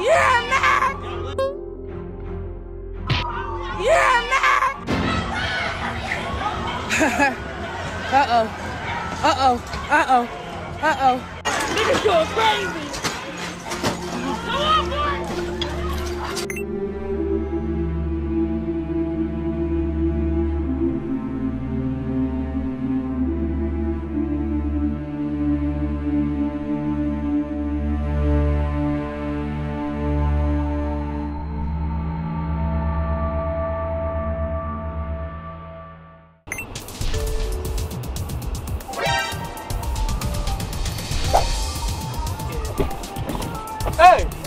Yeah, Mac! Yeah, Mac! uh-oh. Uh-oh. Uh-oh. Uh-oh. Uh-oh. Niggas going crazy.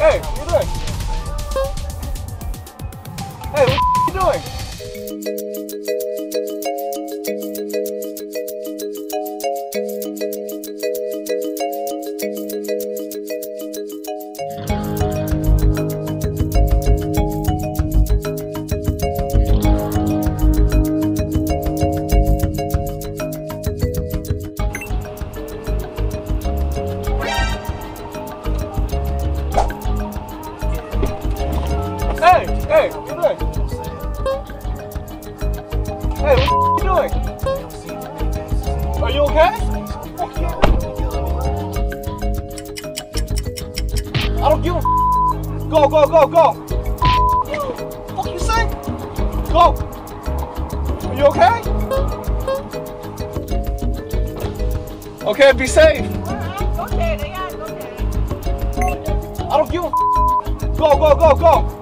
哎。Okay? I don't give a Go, go, go, go. Fuck you say? Go. Are you okay? Okay, be safe. Okay, they got it. Okay. I don't give a Go, go, go, go.